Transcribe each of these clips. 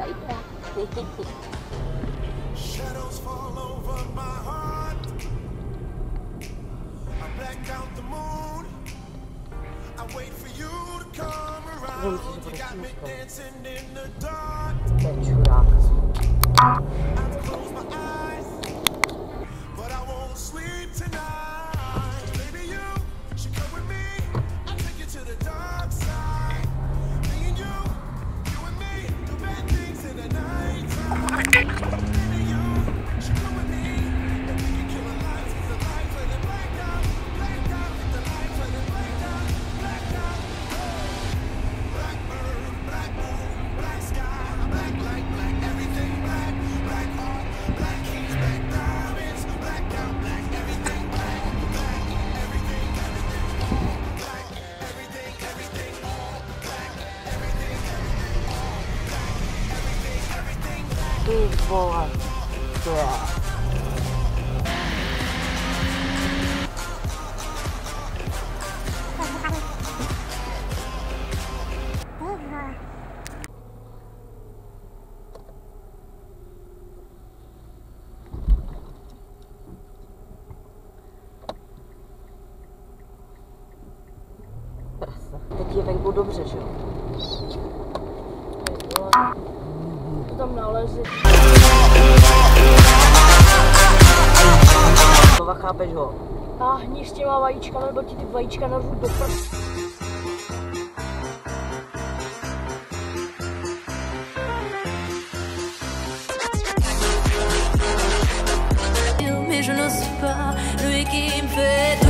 Dajda. Shadows fall over my heart. I black out the moon. I wait for you to come around. You got me dancing in the dark. Vole. Teď je venku dobře, že jo? To tam nalezi. Slova chápeš ho? Táhni s těma vajíčkami, nebo ti ty vajíčka nařu do prst. mais je n'ose pas. Lui qui me fait tourner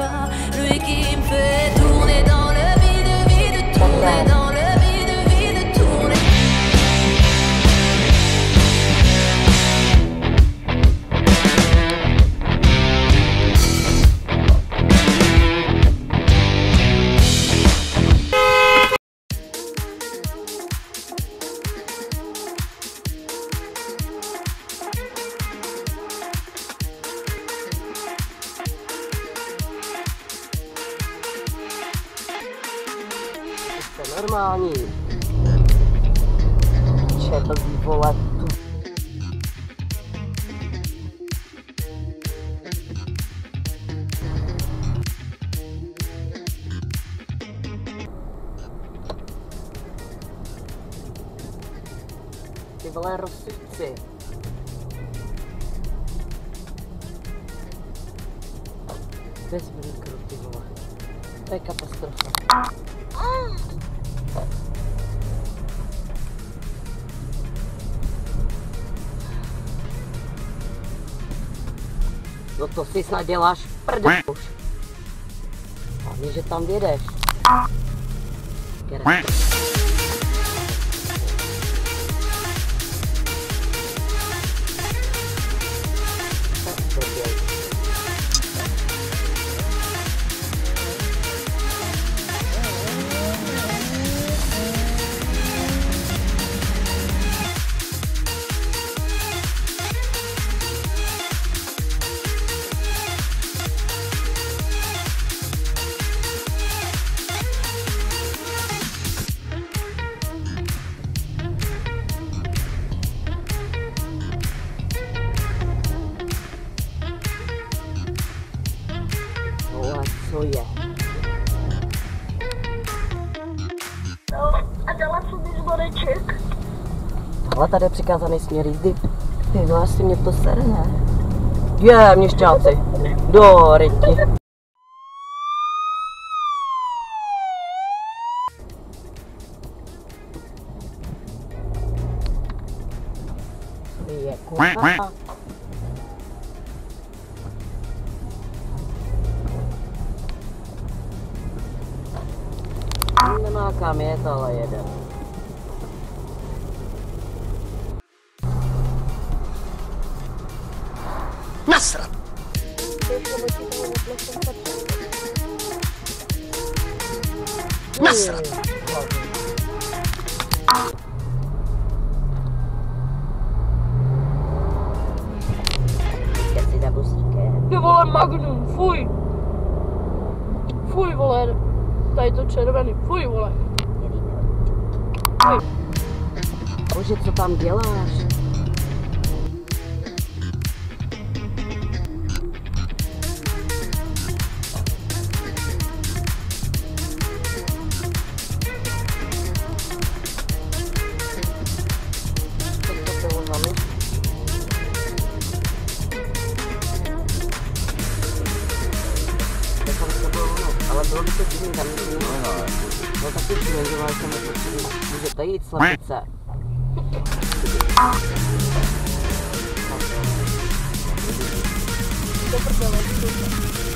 Pas. Lui qui me fait tourner dans le vide, vide, tourner dans normální. Četl vole. Ty vole rozsudci. Bez mikro, ty vole. To je katastrofa. No to si snad děláš prdel už. Hlavně, že tam vědeš. Kere. Je? No, a dala jsem mi zvoneček. Ale tady je přikázaný směr jízdy. Ty no, asi mě to sere, ne? Je, měšťáci. Do ryti. Je kurva. Nemá kam jet, ale jede. Nasrat! Nasrat! Teď si za busíkem. Ty vole Magnum, fuj. Fuj vole, tady to červený, fuj vole. Bože, co tam děláš? ролика фильм там не снимаю. Но так точно называется мой фильм. Будет слабиться. Что проделать?